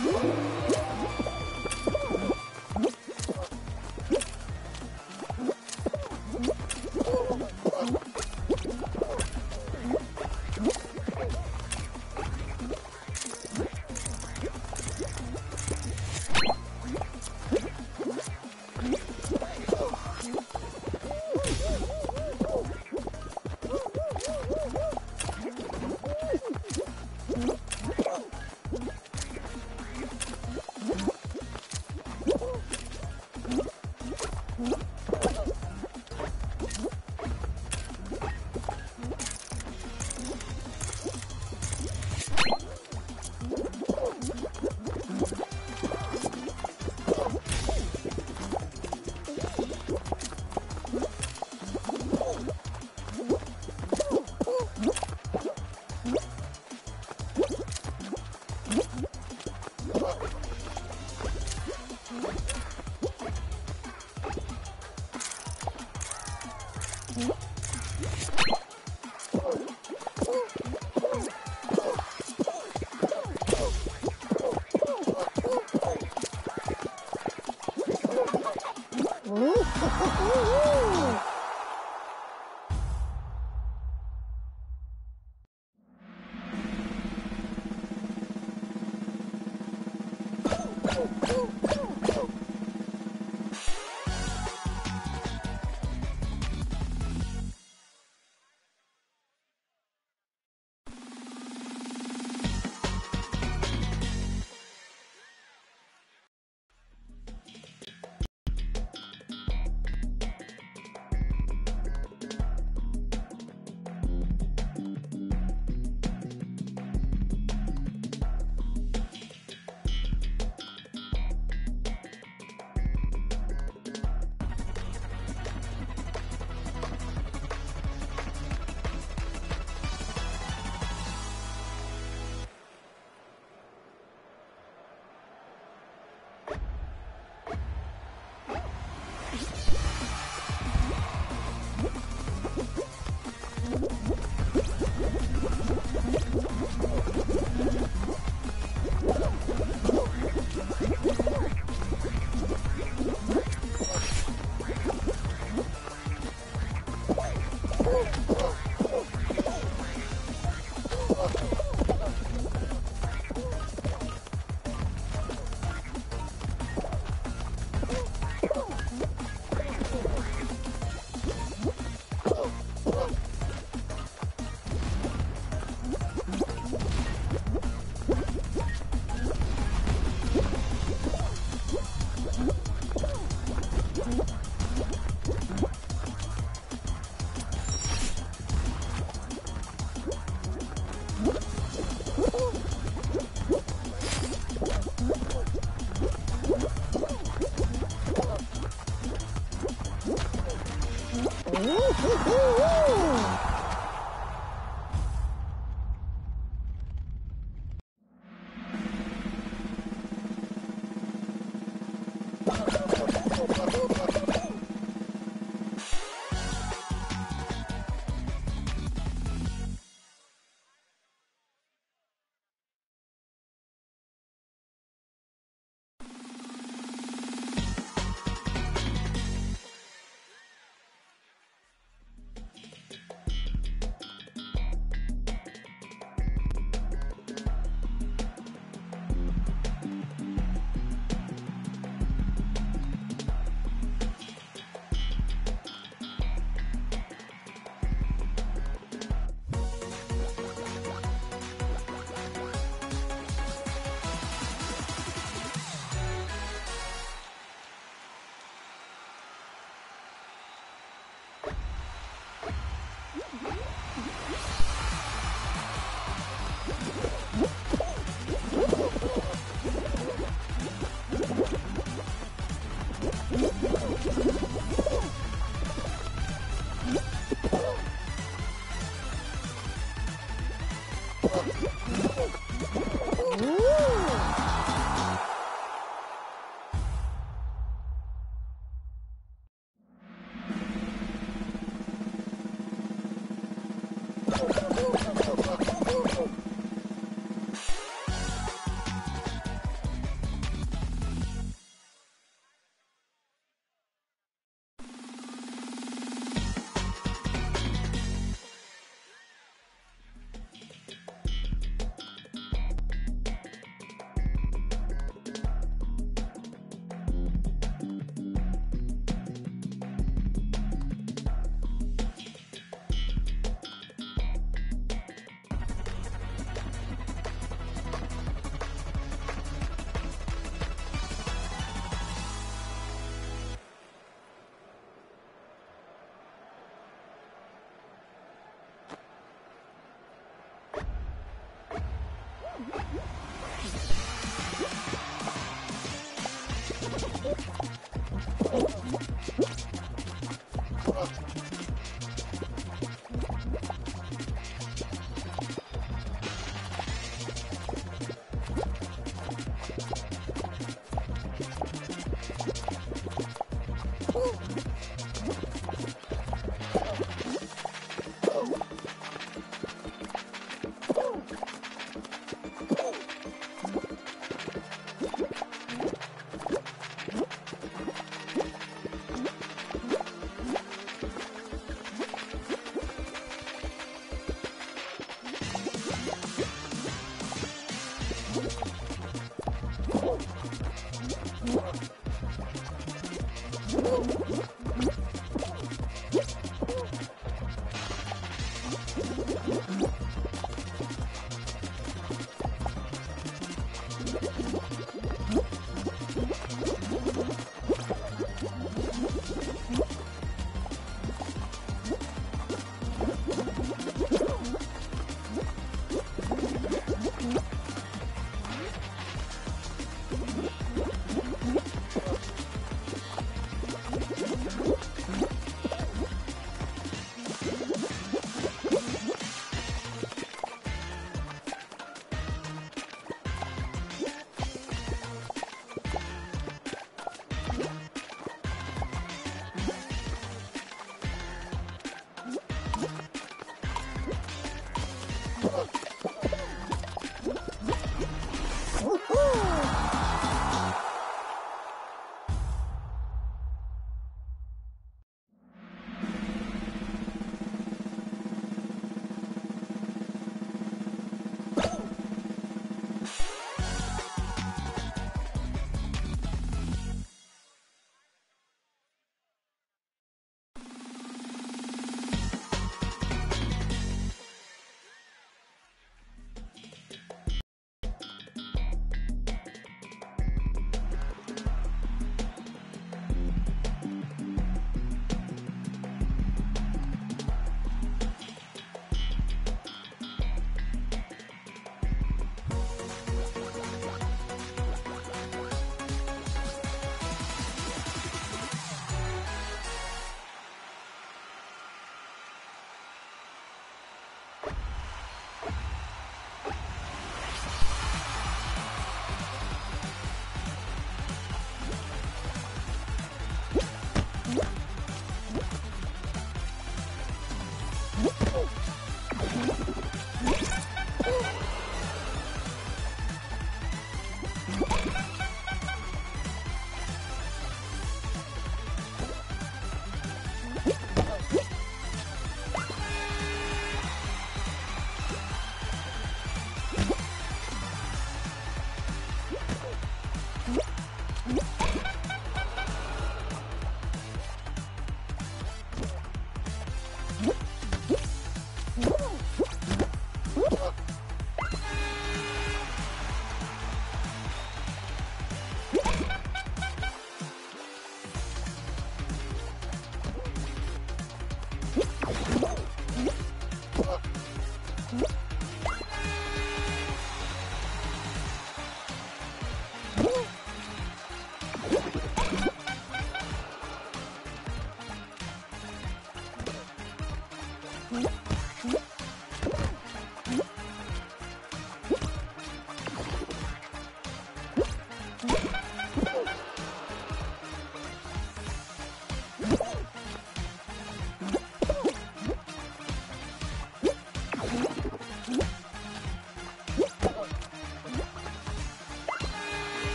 Música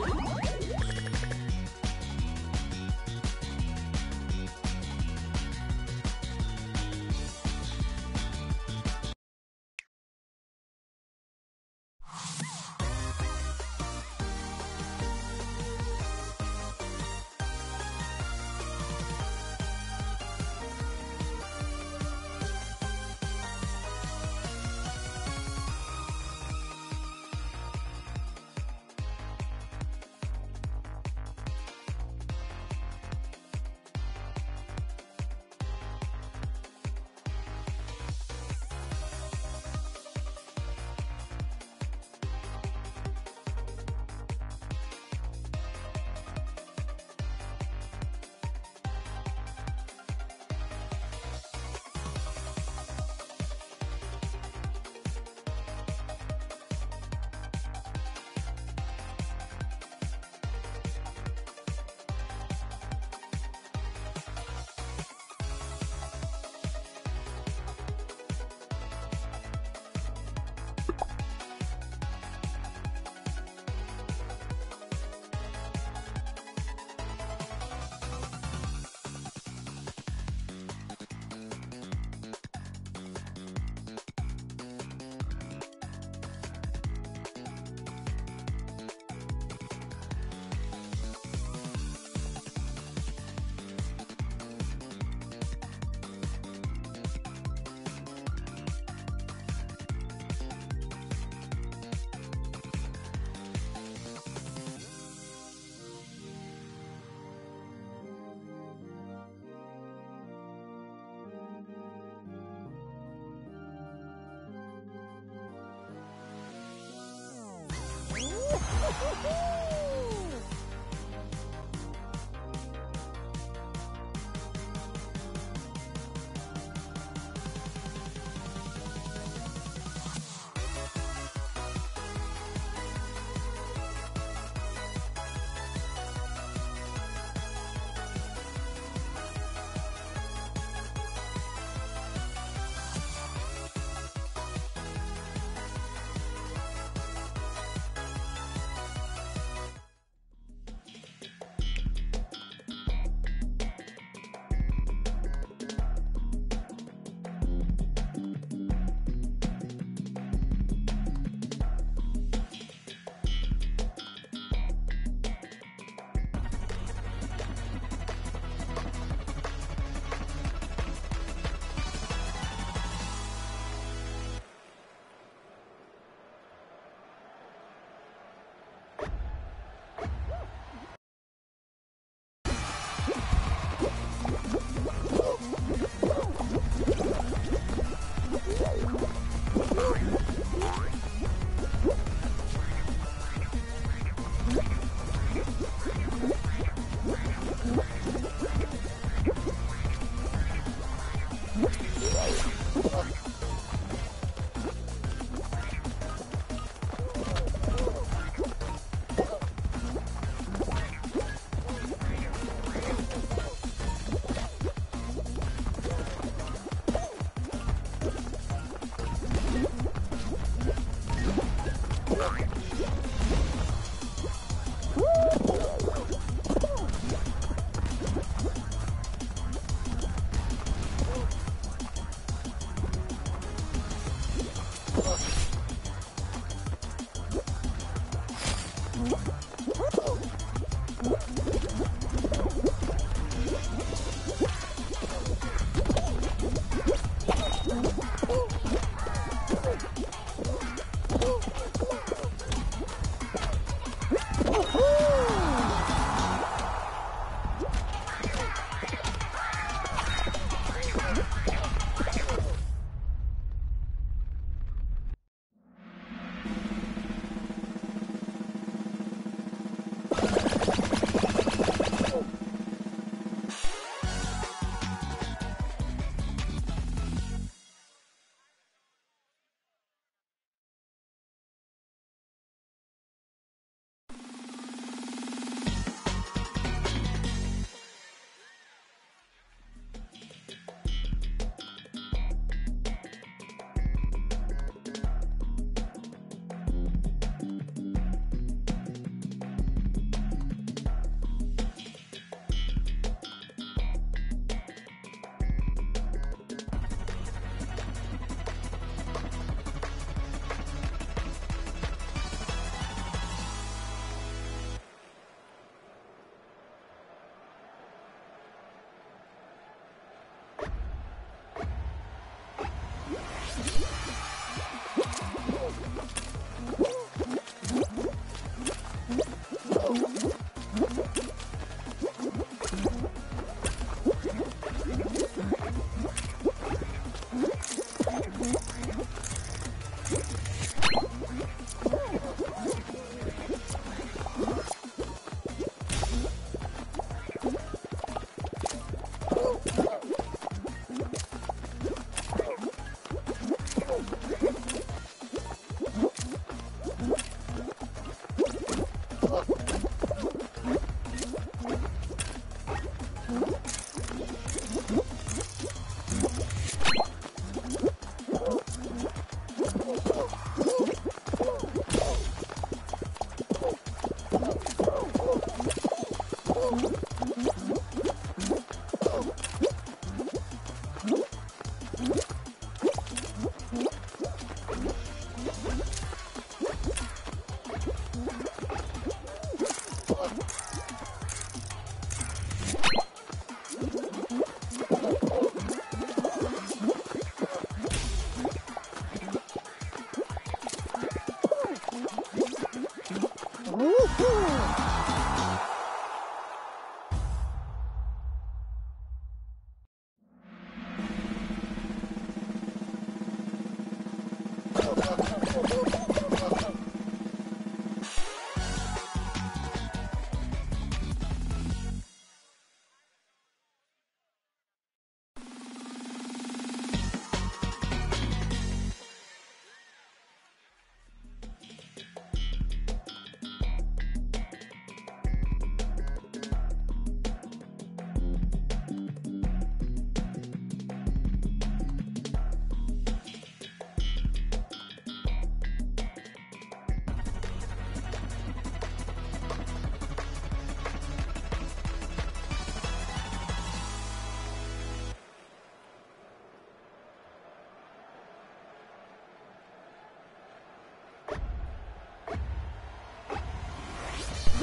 Woo! Woohoo!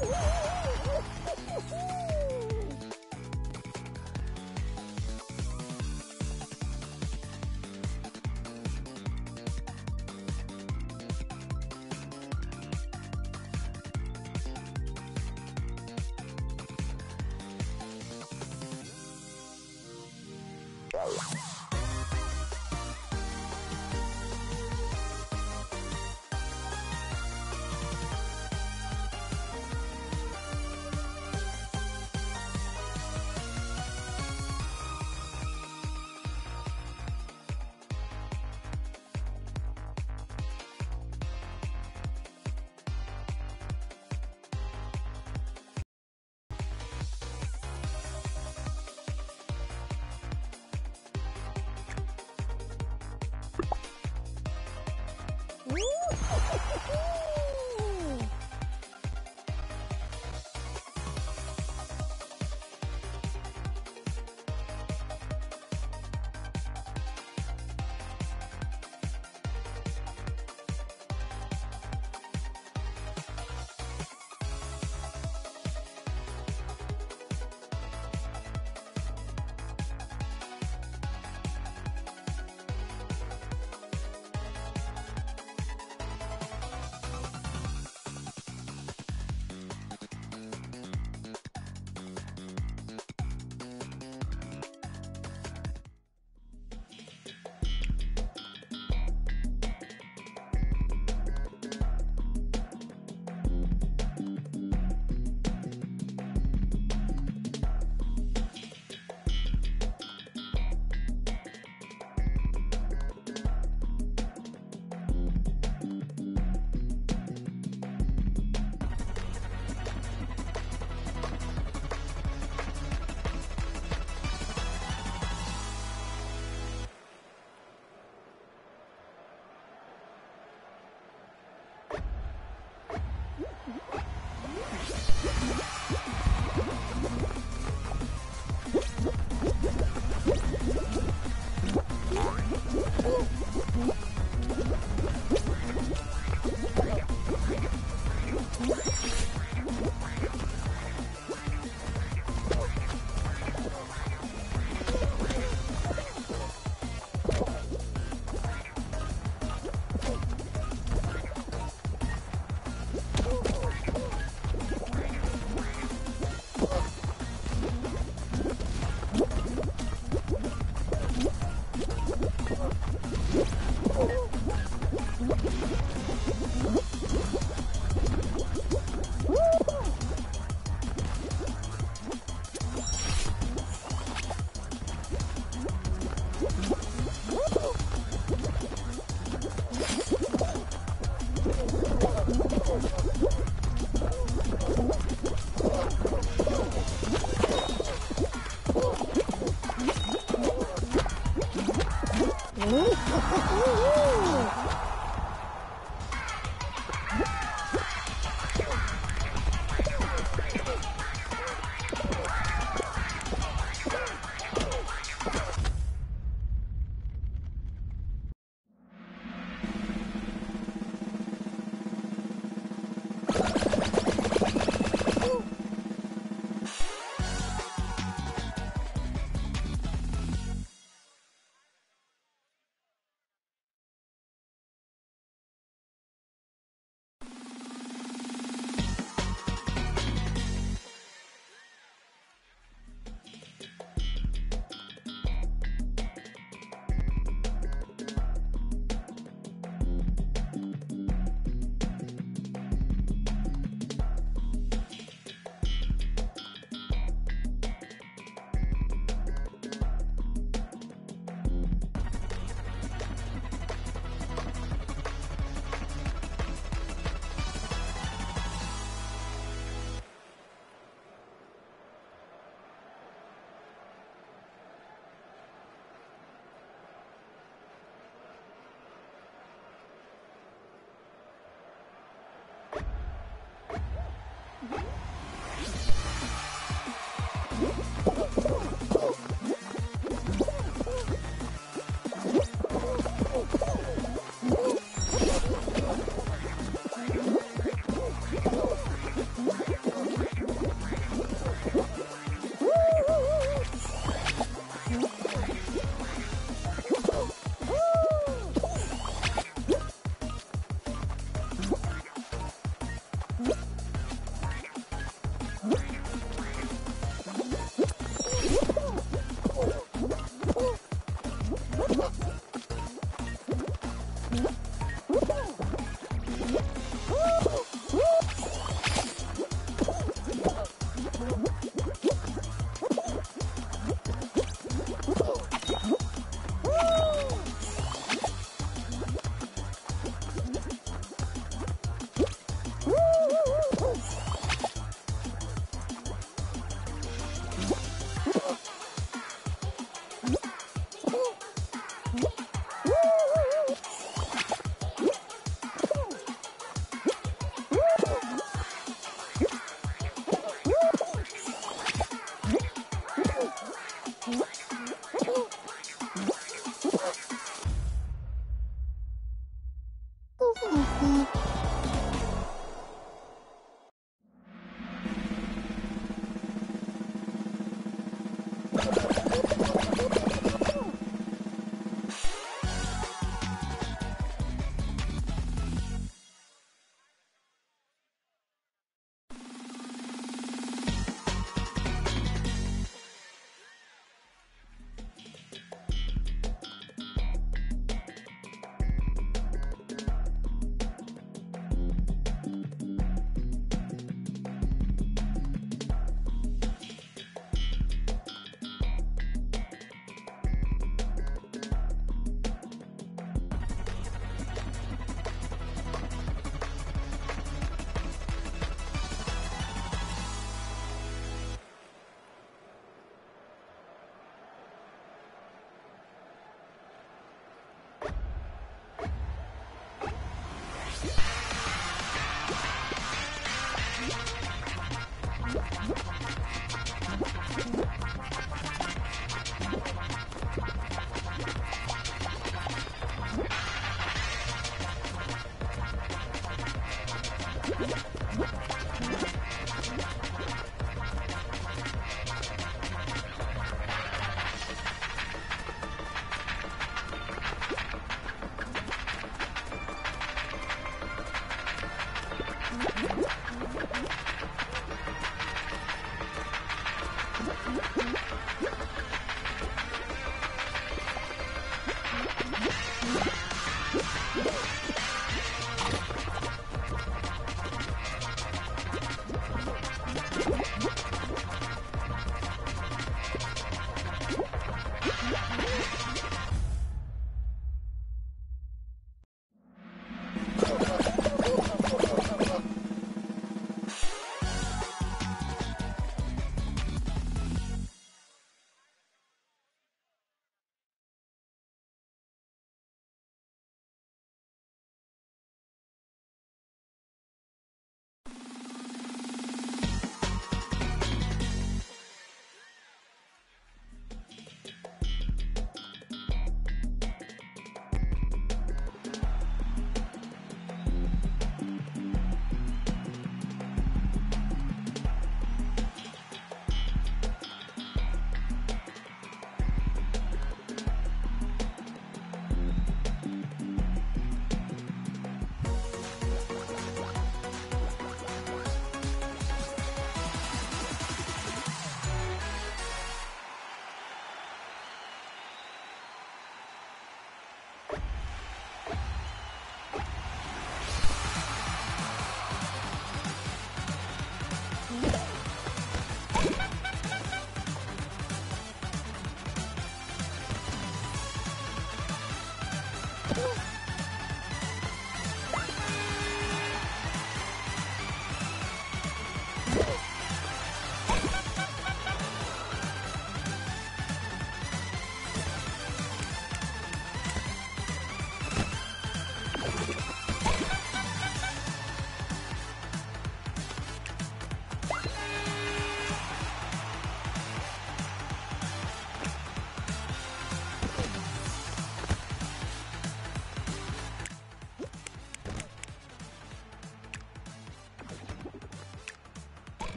Wow.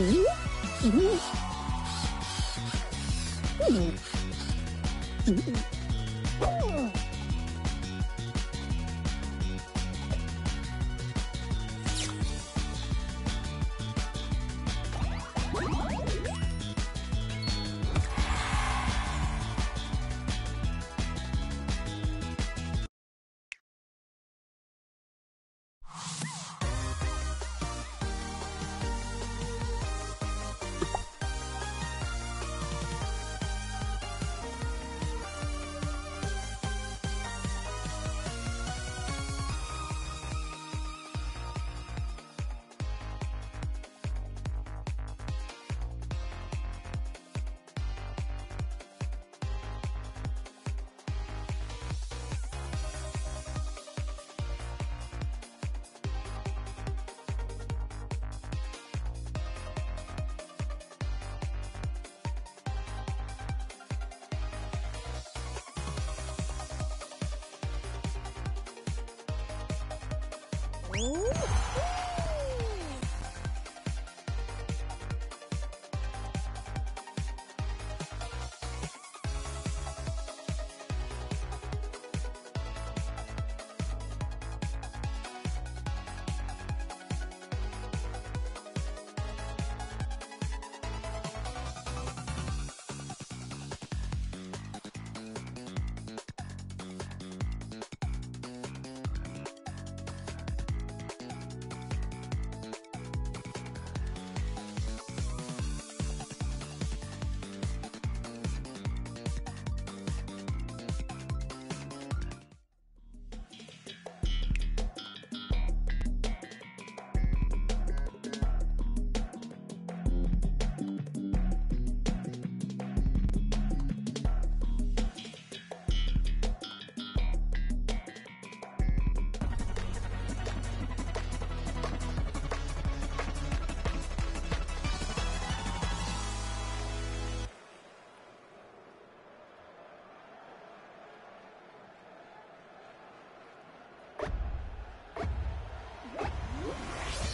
Mm-hmm.